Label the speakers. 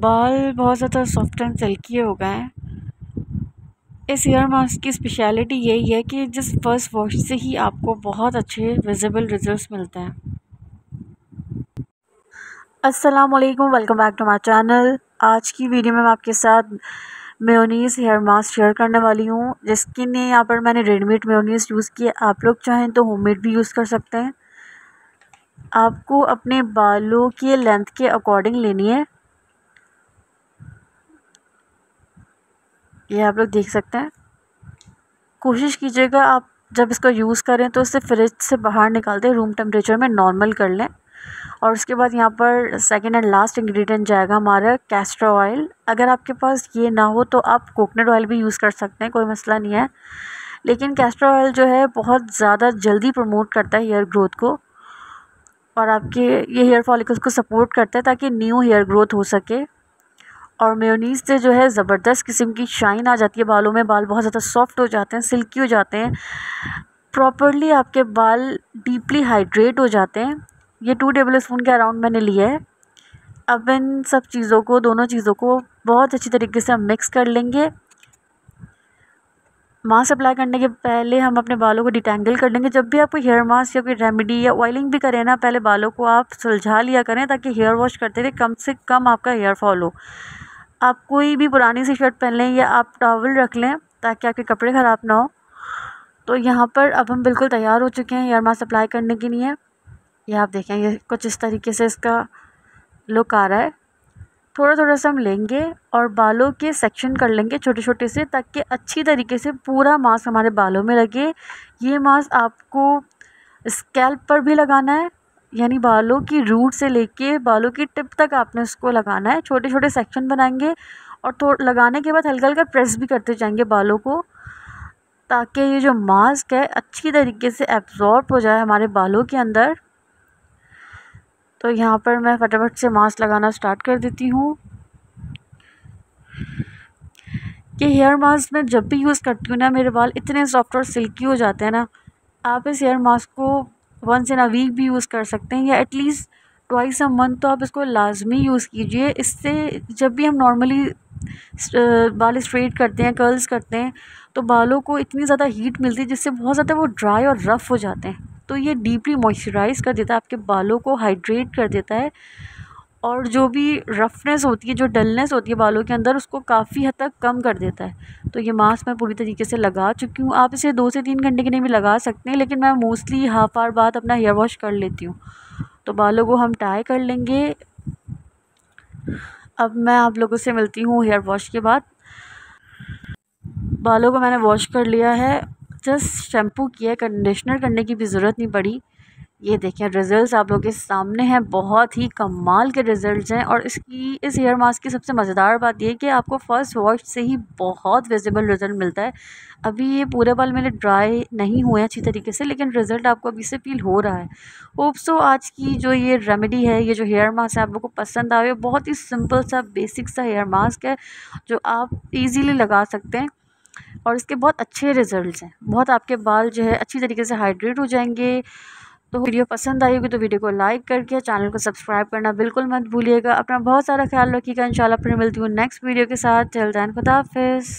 Speaker 1: बाल बहुत ज़्यादा सॉफ्ट एंड सिल्की हो गए हैं। इस हेयर मास्क की स्पेशलिटी यही है कि जिस फ़र्स्ट वॉश से ही आपको बहुत अच्छे विजिबल रिजल्ट्स मिलते हैं। अस्सलाम वालेकुम welcome back to my channel आज की वीडियो में मैं आपके साथ मेयोनीज़ हेयर मास्क शेयर करने वाली हूँ, जिसके लिए यहाँ पर मैंने रेडीमेड मेयोनीज़ यूज़ किया। आप लोग चाहें तो होममेड भी यूज़ कर सकते हैं। आपको अपने बालों के लेंथ के अकॉर्डिंग लेनी है। ये आप लोग देख सकते हैं। कोशिश कीजिएगा आप जब इसका यूज़ करें तो इसे फ्रिज से बाहर निकाल दें रूम टेम्परेचर में नॉर्मल कर लें। और उसके बाद यहाँ पर सेकेंड एंड लास्ट इंग्रेडिएंट जाएगा हमारा कैस्टर ऑयल अगर आपके पास ये ना हो तो आप कोकोनट ऑयल भी यूज़ कर सकते हैं, कोई मसला नहीं है। लेकिन कैस्टर ऑयल जो है बहुत ज़्यादा जल्दी प्रमोट करता है हेयर ग्रोथ को। और आपके ये हेयर फॉलिकल्स को सपोर्ट करता है ताकि न्यू हेयर ग्रोथ हो सके। और मेयोनीज़ से जो है ज़बरदस्त किस्म की शाइन आ जाती है बालों में। बाल बहुत ज़्यादा सॉफ्ट हो जाते हैं सिल्की हो जाते हैं। प्रॉपरली आपके बाल डीपली हाइड्रेट हो जाते हैं। ये टू टेबल स्पून के अराउंड मैंने लिया है। अब इन सब चीज़ों को, दोनों चीज़ों को बहुत अच्छी तरीके से हम मिक्स कर लेंगे। मास्क अप्लाई करने के पहले हम अपने बालों को डिटेंगल कर लेंगे। जब भी आप कोई हेयर मास्क या कोई रेमेडी या ऑयलिंग भी करें ना, पहले बालों को आप सुलझा लिया करें ताकि हेयर वॉश करते हुए कम से कम आपका हेयर फॉल हो। आप कोई भी पुरानी सी शर्ट पहन लें या आप टॉवल रख लें ताकि आपके कपड़े ख़राब ना हो। तो यहाँ पर अब हम बिल्कुल तैयार हो चुके हैं हेयर मास्क अप्लाई करने के लिए। ये आप देखें, ये कुछ इस तरीके से इसका लुक आ रहा है। थोड़ा थोड़ा सा हम लेंगे और बालों के सेक्शन कर लेंगे छोटे छोटे से ताकि अच्छी तरीके से पूरा मास्क हमारे बालों में लगे। ये मास्क आपको स्कैल्प पर भी लगाना है यानी बालों की रूट से लेके बालों की टिप तक आपने उसको लगाना है। छोटे छोटे सेक्शन बनाएँगे और थोड़ा लगाने के बाद हल्का हल्का प्रेस भी करते जाएँगे बालों को, ताकि ये जो मास्क है, अच्छी तरीके से एब्ज़ॉर्ब हो जाए हमारे बालों के अंदर। तो यहाँ पर मैं फटाफट से मास्क लगाना स्टार्ट कर देती हूँ। कि हेयर मास्क मैं जब भी यूज़ करती हूँ ना, मेरे बाल इतने सॉफ्ट और सिल्की हो जाते हैं ना, आप इस हेयर मास्क को वंस इन अ वीक भी यूज़ कर सकते हैं, या एटलीस्ट ट्वाइस अ मंथ तो आप इसको लाजमी यूज़ कीजिए। इससे जब भी हम नॉर्मली बाल स्ट्रेट करते हैं कर्ल्स करते हैं तो बालों को इतनी ज़्यादा हीट मिलती है जिससे बहुत ज़्यादा वो ड्राई और रफ़ हो जाते हैं। तो ये डीपली मॉइस्चराइज़ कर देता है, आपके बालों को हाइड्रेट कर देता है। और जो भी रफनेस होती है, जो डलनेस होती है बालों के अंदर, उसको काफ़ी हद तक कम कर देता है। तो ये मास्क मैं पूरी तरीके से लगा चुकी हूँ। आप इसे दो से तीन घंटे के लिए भी लगा सकते हैं, लेकिन मैं मोस्टली हाफ़ आवर बाद अपना हेयर वॉश कर लेती हूँ। तो बालों को हम टाई कर लेंगे। अब मैं आप लोगों से मिलती हूँ हेयर वॉश के बाद। बालों को मैंने वॉश कर लिया है। जस्ट शैम्पू किया कंडीशनर करने की भी ज़रूरत नहीं पड़ी। ये देखें रिज़ल्ट आप लोगों के सामने हैं। बहुत ही कमाल के रिज़ल्ट हैं और इसकी, इस हेयर मास्क की सबसे मज़ेदार बात ये कि आपको फ़र्स्ट वॉश से ही बहुत विजिबल रिज़ल्ट मिलता है। अभी ये पूरे बाल मेरे ड्राई नहीं हुए अच्छी तरीके से, लेकिन रिज़ल्ट आपको अभी से फील हो रहा है। होप सो आज की जो ये रेमेडी है, ये जो हेयर मास्क है, आप लोग को पसंद आए बहुत ही सिंपल सा बेसिक सा हेयर मास्क है, जो आप ईज़िली लगा सकते हैं और इसके बहुत अच्छे रिज़ल्ट हैं। बहुत आपके बाल जो है अच्छी तरीके से हाइड्रेट हो जाएँगे। तो वीडियो पसंद आई होगी तो वीडियो को लाइक करके चैनल को सब्सक्राइब करना बिल्कुल मत भूलिएगा। अपना बहुत सारा ख्याल रखिएगा। इंशाल्लाह फिर मिलती हूँ नेक्स्ट वीडियो के साथ। चल जाए खुदा हाफिज़।